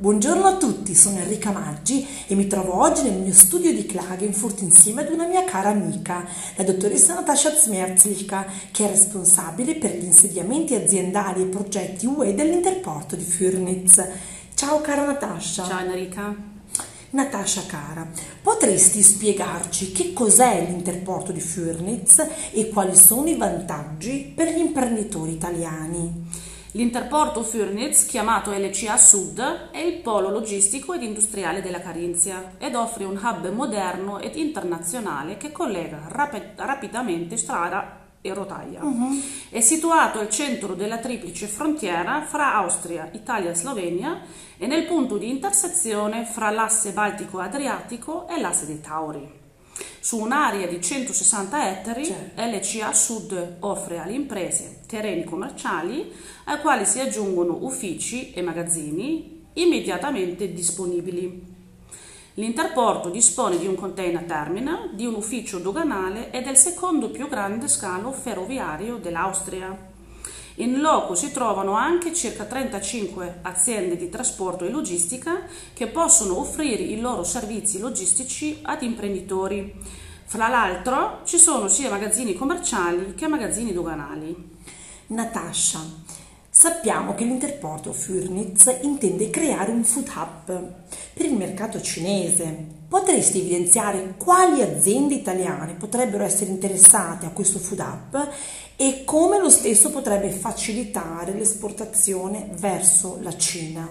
Buongiorno a tutti, sono Enrica Maggi e mi trovo oggi nel mio studio di Klagenfurt insieme ad una mia cara amica, la dottoressa Natascha Zmerzlica, che è responsabile per gli insediamenti aziendali e progetti UE dell'Interporto di Fürnitz. Ciao cara Natascha. Ciao Enrica. Natascia cara, potresti spiegarci che cos'è l'Interporto di Fürnitz e quali sono i vantaggi per gli imprenditori italiani? L'Interporto Fürnitz, chiamato LCA Sud, è il polo logistico ed industriale della Carinzia ed offre un hub moderno ed internazionale che collega rap- rapidamente strada e rotaia. Uh-huh. È situato al centro della triplice frontiera fra Austria, Italia e Slovenia e nel punto di intersezione fra l'asse Baltico-Adriatico e l'asse dei Tauri. Su un'area di 160 ettari, certo. LCA Sud offre alle imprese terreni commerciali ai quali si aggiungono uffici e magazzini immediatamente disponibili. L'interporto dispone di un container terminal, di un ufficio doganale e del secondo più grande scalo ferroviario dell'Austria. In loco si trovano anche circa 35 aziende di trasporto e logistica che possono offrire i loro servizi logistici ad imprenditori. Fra l'altro ci sono sia magazzini commerciali che magazzini doganali. Natascia, sappiamo che l'Interporto Fürnitz intende creare un food hub per il mercato cinese. Potresti evidenziare quali aziende italiane potrebbero essere interessate a questo food hub e come lo stesso potrebbe facilitare l'esportazione verso la Cina.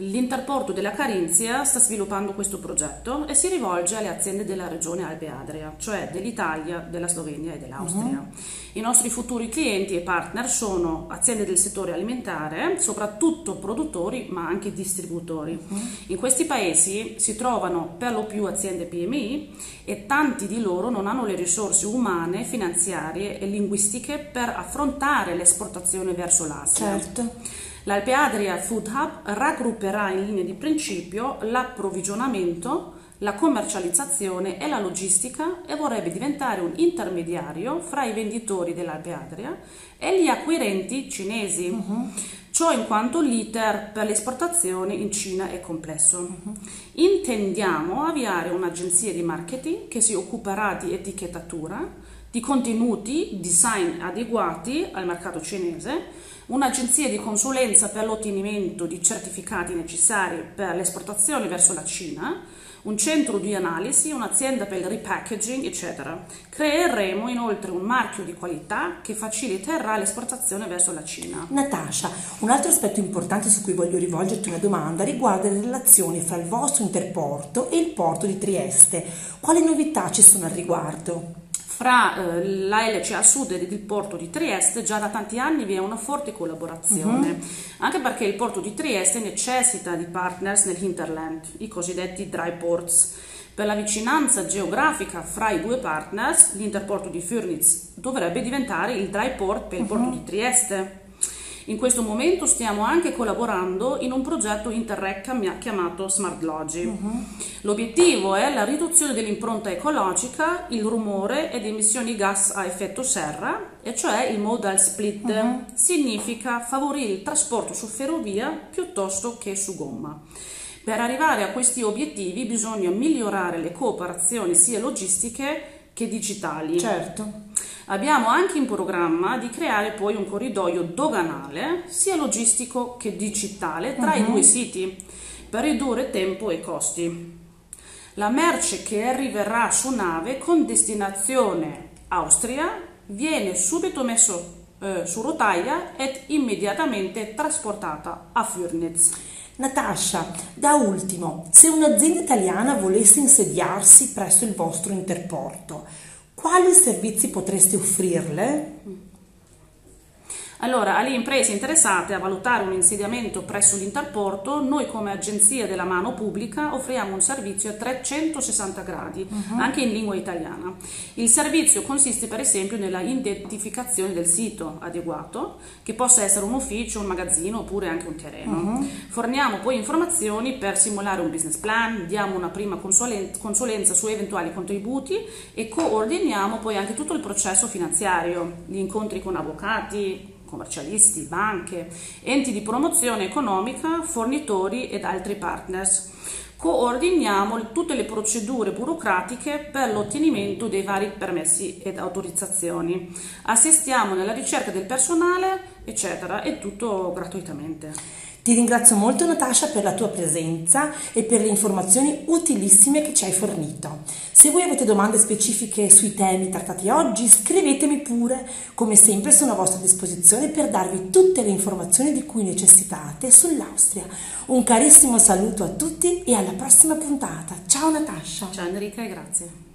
L'interporto della Carinzia sta sviluppando questo progetto e si rivolge alle aziende della regione Alpe Adria, cioè dell'Italia, della Slovenia e dell'Austria. Uh-huh. I nostri futuri clienti e partner sono aziende del settore alimentare, soprattutto produttori ma anche distributori. Uh-huh. In questi paesi si trovano per lo più aziende PMI e tanti di loro non hanno le risorse umane, finanziarie e linguistiche per affrontare l'esportazione verso l'Asia. Certo. L'Alpe Adria Food Hub raggrupperà in linea di principio l'approvvigionamento, la commercializzazione e la logistica e vorrebbe diventare un intermediario fra i venditori dell'Alpe Adria e gli acquirenti cinesi. Uh-huh. Ciò in quanto l'iter per l'esportazione in Cina è complesso. Uh-huh. Intendiamo avviare un'agenzia di marketing che si occuperà di etichettatura, di contenuti, design adeguati al mercato cinese, un'agenzia di consulenza per l'ottenimento di certificati necessari per l'esportazione verso la Cina, un centro di analisi, un'azienda per il repackaging, eccetera. Creeremo inoltre un marchio di qualità che faciliterà l'esportazione verso la Cina. Natasha, un altro aspetto importante su cui voglio rivolgerti una domanda riguarda le relazioni fra il vostro interporto e il porto di Trieste. Quali novità ci sono al riguardo? Fra eh, l'ALCA Sud ed il porto di Trieste già da tanti anni vi è una forte collaborazione, uh-huh. anche perché il porto di Trieste necessita di partners nell'hinterland, i cosiddetti dry ports. Per la vicinanza geografica fra i due partners, l'interporto di Fürnitz dovrebbe diventare il dry port per il uh-huh. porto di Trieste. In questo momento stiamo anche collaborando in un progetto Interreg chiamato Smart Logi. Uh-huh. L'obiettivo è la riduzione dell'impronta ecologica, il rumore ed emissioni gas a effetto serra, e cioè il modal split. Uh-huh. Significa favorire il trasporto su ferrovia piuttosto che su gomma. Per arrivare a questi obiettivi bisogna migliorare le cooperazioni sia logistiche che digitali. Certo. Abbiamo anche in programma di creare poi un corridoio doganale, sia logistico che digitale, tra uh-huh. i mhm. due siti, per ridurre tempo e costi. La merce che arriverà su nave con destinazione Austria viene subito messo eh, su rotaia ed immediatamente trasportata a Fürnitz. Natascia, da ultimo, se un'azienda italiana volesse insediarsi presso il vostro interporto, quali servizi potreste offrirle? Allora, alle imprese interessate a valutare un insediamento presso l'Interporto, noi come Agenzia della Mano Pubblica offriamo un servizio a 360 gradi, uh-huh. anche in lingua italiana. Il servizio consiste per esempio nella identificazione del sito adeguato, che possa essere un ufficio, un magazzino oppure anche un terreno. Uh-huh. Forniamo poi informazioni per simulare un business plan, diamo una prima consulenza su eventuali contributi e coordiniamo poi anche tutto il processo finanziario, gli incontri con avvocati, commercialisti, banche, enti di promozione economica, fornitori ed altri partners. Coordiniamo tutte le procedure burocratiche per l'ottenimento dei vari permessi ed autorizzazioni. Assistiamo nella ricerca del personale, eccetera, e tutto gratuitamente. Ti ringrazio molto Natascia per la tua presenza e per le informazioni utilissime che ci hai fornito. Se voi avete domande specifiche sui temi trattati oggi, scrivetemi pure. Come sempre sono a vostra disposizione per darvi tutte le informazioni di cui necessitate sull'Austria. Un carissimo saluto a tutti e alla prossima puntata. Ciao Natascia. Ciao Enrica e grazie.